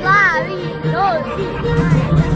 Clavi, no.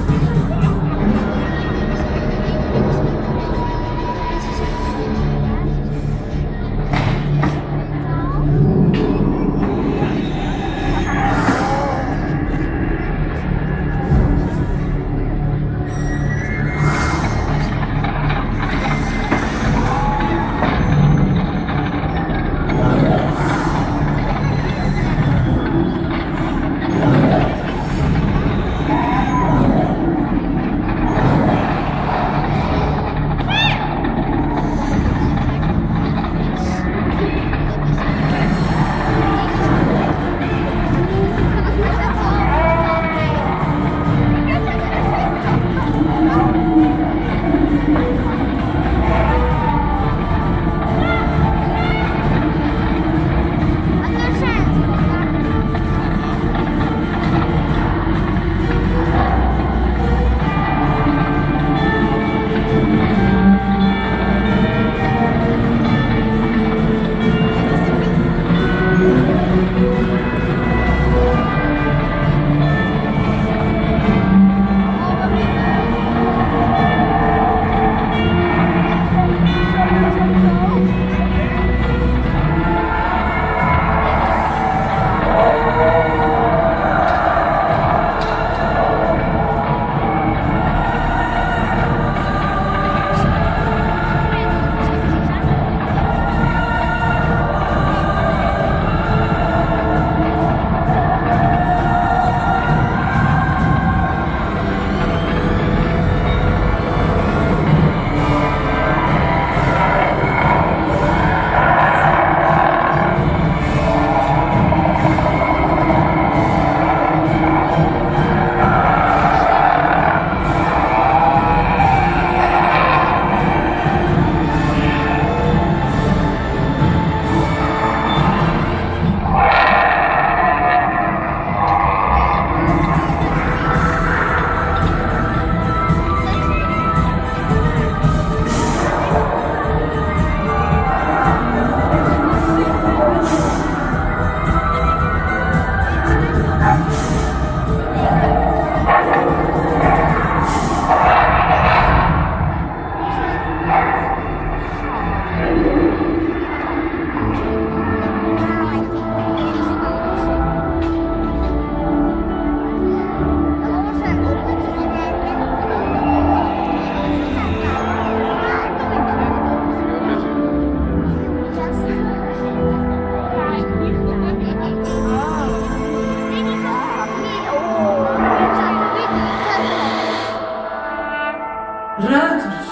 Ruiters,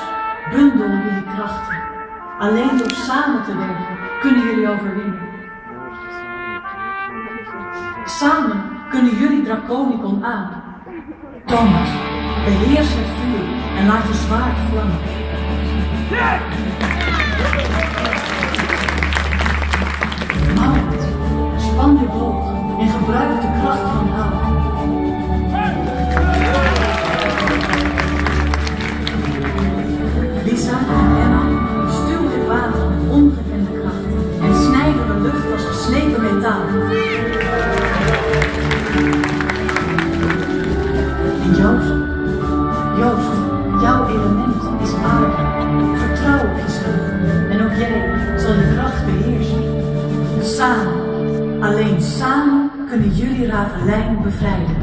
bundel jullie krachten. Alleen door samen te werken kunnen jullie overwinnen. Samen kunnen jullie Draconicon aan. Thomas, beheers het vuur en laat je zwaard vlammen. Maud, span je boog en gebruik de kracht van hout. Ravelijn bevrijden.